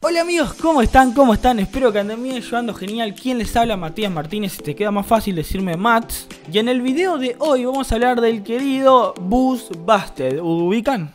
Hola amigos, ¿cómo están? ¿Cómo están? Espero que anden bien, yo ando genial. ¿Quién les habla? Matías Martínez, si te queda más fácil decirme Mats. Y en el video de hoy vamos a hablar del querido Buzz Busted. ¿Ubican?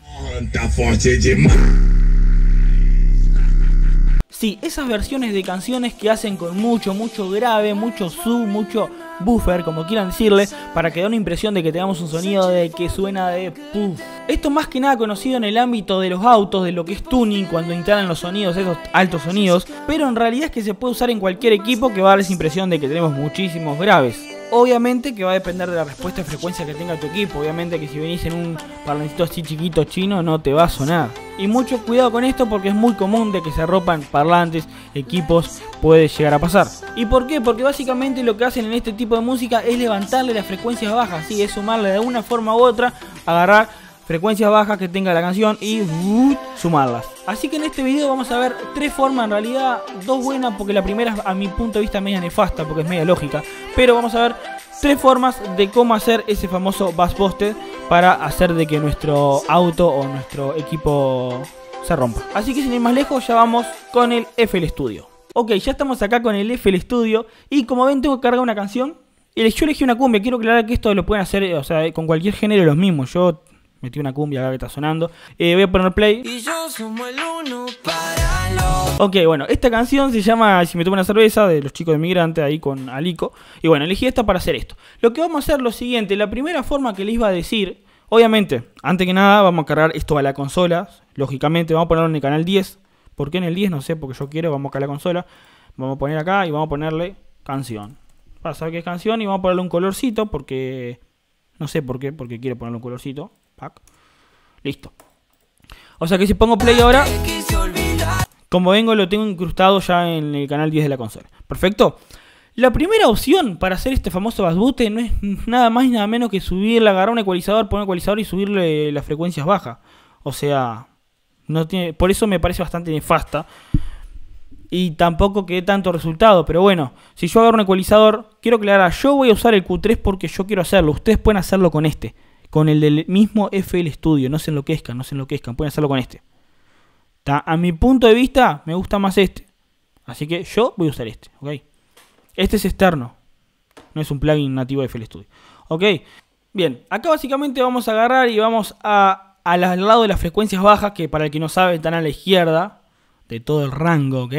Sí, esas versiones de canciones que hacen con mucho, mucho grave, mucho sub, mucho buffer, como quieran decirle, para que dé una impresión de que tengamos un sonido de que suena de puff. Esto más que nada conocido en el ámbito de los autos, de lo que es tuning, cuando instalan los sonidos, esos altos sonidos, pero en realidad es que se puede usar en cualquier equipo que va a dar esa impresión de que tenemos muchísimos graves. Obviamente que va a depender de la respuesta de frecuencia que tenga tu equipo. Obviamente que si venís en un parlantito así chiquito chino no te va a sonar. Y mucho cuidado con esto porque es muy común de que se arropan parlantes, equipos, puede llegar a pasar. ¿Y por qué? Porque básicamente lo que hacen en este tipo de música es levantarle las frecuencias bajas, sí, es sumarle de una forma u otra, agarrar frecuencias bajas que tenga la canción y uh, sumarlas. Así que en este video vamos a ver tres formas, en realidad dos buenas, porque la primera a mi punto de vista media nefasta, porque es media lógica, pero vamos a ver tres formas de cómo hacer ese famoso bass busted para hacer de que nuestro auto o nuestro equipo se rompa. Así que sin ir más lejos ya vamos con el FL Studio. Ok, ya estamos acá con el FL Studio y como ven tengo que cargar una canción. Yo elegí una cumbia, quiero aclarar que esto lo pueden hacer, o sea, con cualquier género los mismos. Yo metí una cumbia acá que está sonando. Eh, voy a poner play. Y yo el uno para Ok, bueno, esta canción se llama Si me tomo una cerveza de los chicos de migrante ahí con Alico. Y bueno, elegí esta para hacer esto. Lo que vamos a hacer es lo siguiente, la primera forma que les iba a decir, obviamente, antes que nada vamos a cargar esto a la consola. Lógicamente, vamos a ponerlo en el canal 10. ¿Por qué en el 10? No sé, porque yo quiero, vamos acá a la consola. Vamos a poner acá y vamos a ponerle canción. Para saber qué es canción y vamos a ponerle un colorcito porque... No sé por qué, porque quiero ponerle un colorcito. Listo. O sea que si pongo play ahora... Como vengo lo tengo incrustado ya en el canal 10 de la consola. Perfecto. La primera opción para hacer este famoso basbute no es nada más y nada menos que subirle, agarrar un ecualizador, poner un ecualizador y subirle las frecuencias bajas. O sea, no tiene, por eso me parece bastante nefasta. Y tampoco que tanto resultado. Pero bueno, si yo agarro un ecualizador, quiero aclarar, yo voy a usar el Q3 porque yo quiero hacerlo. Ustedes pueden hacerlo con este. Con el del mismo FL Studio. No se enloquezcan, no se enloquezcan. Pueden hacerlo con este. A mi punto de vista, me gusta más este. Así que yo voy a usar este, ¿ok? Este es externo. No es un plugin nativo de FL Studio. ¿Ok? Bien, acá básicamente vamos a agarrar y vamos a al lado de las frecuencias bajas, que para el que no sabe están a la izquierda de todo el rango, ¿ok?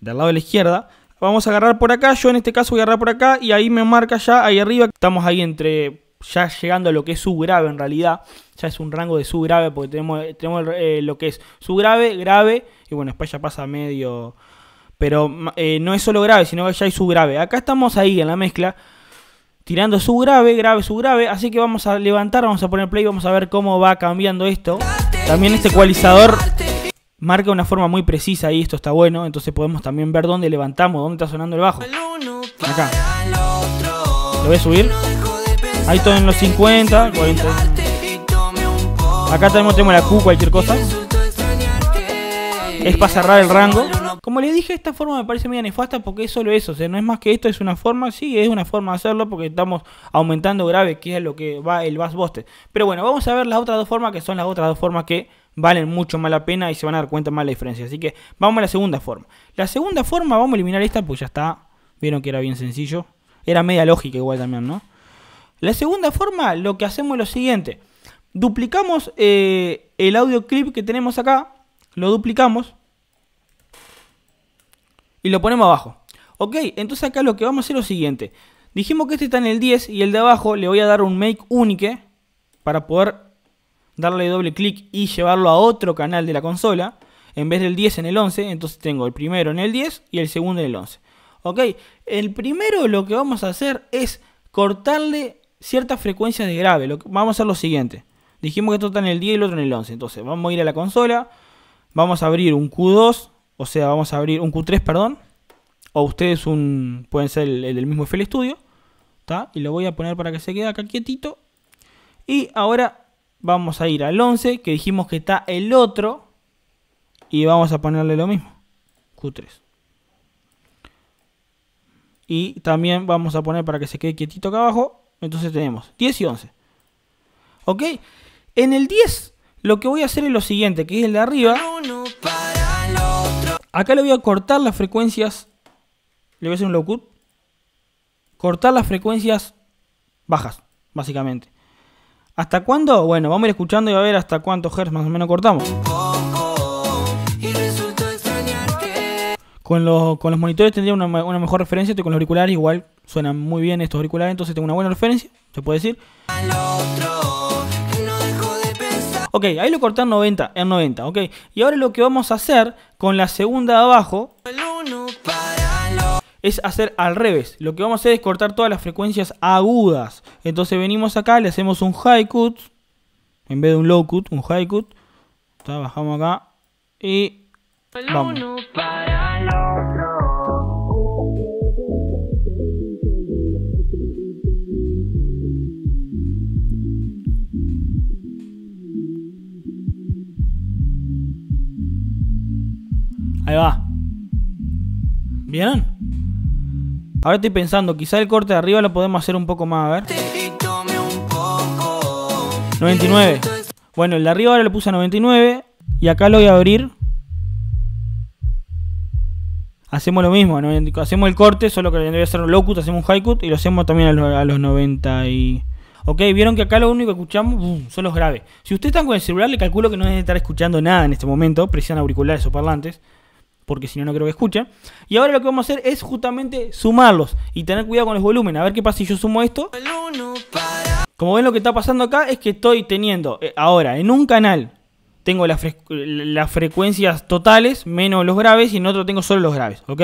Del lado de la izquierda. Vamos a agarrar por acá, yo en este caso voy a agarrar por acá y ahí me marca ya, ahí arriba, estamos ahí entre, ya llegando a lo que es subgrave en realidad, ya es un rango de subgrave porque tenemos, tenemos eh, lo que es subgrave, grave y bueno, después ya pasa medio, pero eh, no es solo grave, sino que ya hay subgrave. Acá estamos ahí en la mezcla, tirando su grave, grave, su grave. Así que vamos a levantar, vamos a poner play, vamos a ver cómo va cambiando esto. También este ecualizador marca una forma muy precisa y esto está bueno. Entonces podemos también ver dónde levantamos, dónde está sonando el bajo. Acá. Lo voy a subir. Ahí todo en los 50, 40. Acá tenemos, tenemos la Q, cualquier cosa. Es para cerrar el rango. Como les dije, esta forma me parece media nefasta porque es solo eso. O sea, no es más que esto, es una forma, sí, es una forma de hacerlo porque estamos aumentando grave, que es lo que va el bass buster. Pero bueno, vamos a ver las otras dos formas, que son las otras dos formas que valen mucho más la pena y se van a dar cuenta más la diferencia. Así que vamos a la segunda forma. La segunda forma, vamos a eliminar esta, pues ya está. Vieron que era bien sencillo. Era media lógica igual también, ¿no? La segunda forma, lo que hacemos es lo siguiente. Duplicamos eh, el audio clip que tenemos acá. Lo duplicamos y lo ponemos abajo. Ok, entonces acá lo que vamos a hacer es lo siguiente. Dijimos que este está en el 10 y el de abajo le voy a dar un make unique para poder darle doble clic y llevarlo a otro canal de la consola. En vez del 10 en el 11, entonces tengo el primero en el 10 y el segundo en el 11. Ok, el primero lo que vamos a hacer es cortarle ciertas frecuencias de grave. Lo vamos a hacer lo siguiente. Dijimos que esto está en el 10 y el otro en el 11. Entonces vamos a ir a la consola. Vamos a abrir un Q2 o sea, vamos a abrir un Q3, perdón. O ustedes un, pueden ser el, del mismo FL Studio. ¿Está? Y lo voy a poner para que se quede acá quietito. Y ahora vamos a ir al 11, que dijimos que está el otro. Y vamos a ponerle lo mismo. Q3. Y también vamos a poner para que se quede quietito acá abajo. Entonces tenemos 10 y 11. ¿Ok? En el 10 lo que voy a hacer es lo siguiente, que es el de arriba. Acá le voy a cortar las frecuencias. Le voy a hacer un low cut. Cortar las frecuencias bajas, básicamente. ¿Hasta cuándo? Bueno, vamos a ir escuchando y a ver hasta cuántos hertz más o menos cortamos. Con los, con los monitores tendría una, una mejor referencia, estoy con los auriculares, igual suenan muy bien estos auriculares, entonces tengo una buena referencia, se puede decir. Ok, ahí lo corté en 90, en 90, ok. Y ahora lo que vamos a hacer con la segunda de abajo es hacer al revés. Lo que vamos a hacer es cortar todas las frecuencias agudas. Entonces venimos acá, le hacemos un high cut, en vez de un low cut, un high cut. Bajamos acá y. Ahí va. ¿Vieron? Ahora estoy pensando, quizá el corte de arriba lo podemos hacer un poco más, a ver. 99. Bueno, el de arriba ahora lo puse a 99. Y acá lo voy a abrir. Hacemos lo mismo, hacemos el corte, solo que debe ser un low cut, hacemos un high cut y lo hacemos también a los, 90 y... Ok, vieron que acá lo único que escuchamos son los graves. Si ustedes están con el celular, le calculo que no deben estar escuchando nada en este momento, presión auriculares o parlantes porque si no, no creo que escuchen. Y ahora lo que vamos a hacer es justamente sumarlos y tener cuidado con los volúmenes. A ver qué pasa si yo sumo esto. Como ven, lo que está pasando acá es que estoy teniendo eh, ahora en un canal tengo las, frecuencias totales menos los graves y en otro tengo solo los graves, ¿ok?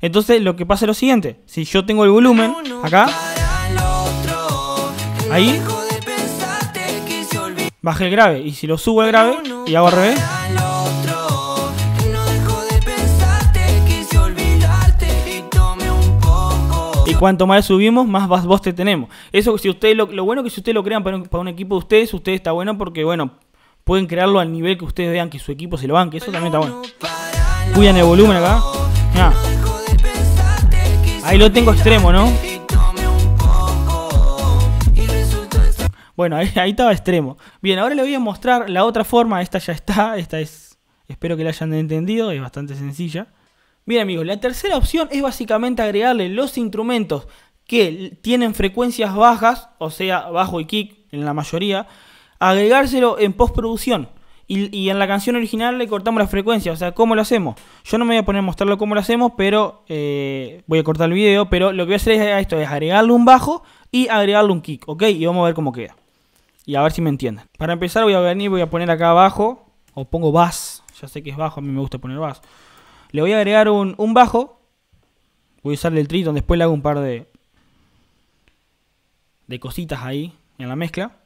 Entonces lo que pasa es lo siguiente, si yo tengo el volumen acá, ahí, baje el grave y si lo subo el grave y hago al revés, Cuanto más subimos, más bass te tenemos. Eso si ustedes lo, lo bueno que si ustedes lo crean para un, equipo de ustedes, ustedes está bueno porque bueno, pueden crearlo al nivel que ustedes vean que su equipo se lo banque, eso también está bueno. Cuidan el volumen acá. Ahí lo tengo extremo, ¿no? Bueno, ahí, ahí, estaba extremo. Bien, ahora le voy a mostrar la otra forma. Esta ya está. Esta es. Espero que la hayan entendido. Es bastante sencilla. Bien amigos, la tercera opción es básicamente agregarle los instrumentos que tienen frecuencias bajas, o sea, bajo y kick en la mayoría, agregárselo en postproducción. Y, y en la canción original le cortamos la frecuencia, o sea, ¿cómo lo hacemos? Yo no me voy a poner a mostrarlo cómo lo hacemos, pero eh, voy a cortar el video, pero lo que voy a hacer es esto, es agregarle un bajo y agregarle un kick, ¿ok? Y vamos a ver cómo queda. Y a ver si me entienden. Para empezar voy a venir, voy a poner acá abajo, o pongo bass, ya sé que es bajo, a mí me gusta poner bass. Le voy a agregar un, bajo. Voy a usarle el triton, después le hago un par de, de cositas ahí en la mezcla.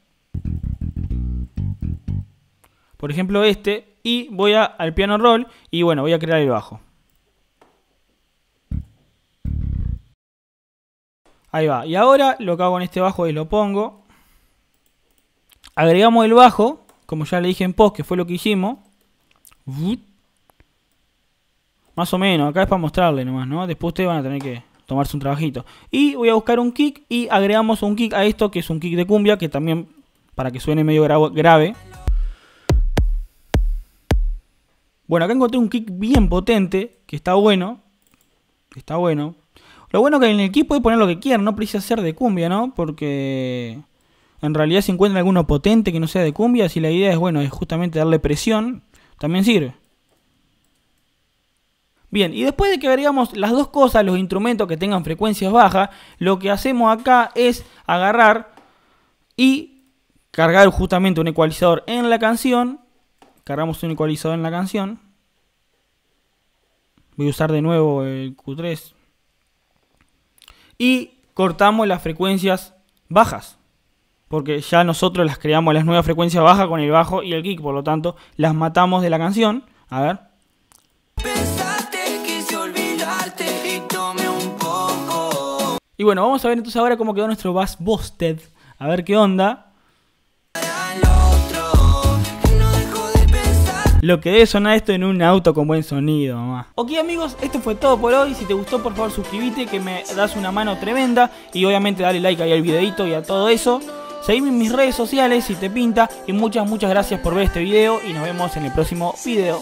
Por ejemplo este. Y voy al piano roll y bueno, voy a crear el bajo. Ahí va. Y ahora lo que hago en este bajo es lo pongo. Agregamos el bajo, como ya le dije en post, que fue lo que hicimos. Más o menos, acá es para mostrarle nomás, ¿no? Después ustedes van a tener que tomarse un trabajito. Y voy a buscar un kick y agregamos un kick a esto, que es un kick de cumbia, que también, para que suene medio grave. Bueno, acá encontré un kick bien potente, que está bueno. Está bueno. Lo bueno es que en el kick puede poner lo que quieran, no precisa ser de cumbia, ¿no? Porque en realidad si encuentran alguno potente que no sea de cumbia, si la idea es, bueno, es justamente darle presión, también sirve. Bien, y después de que agregamos las dos cosas, los instrumentos que tengan frecuencias bajas, lo que hacemos acá es agarrar y cargar justamente un ecualizador en la canción. Cargamos un ecualizador en la canción. Voy a usar de nuevo el Q3. Y cortamos las frecuencias bajas. Porque ya nosotros las creamos las nuevas frecuencias bajas con el bajo y el kick. Por lo tanto, las matamos de la canción. A ver. Y bueno, vamos a ver entonces ahora cómo quedó nuestro Bass Busted. A ver qué onda. Lo que debe sonar esto en un auto con buen sonido, mamá. Ok amigos, esto fue todo por hoy. Si te gustó, por favor suscríbete que me das una mano tremenda. Y obviamente dale like ahí al videito y a todo eso. Seguime en mis redes sociales si te pinta. Y muchas, muchas gracias por ver este video. Y nos vemos en el próximo video.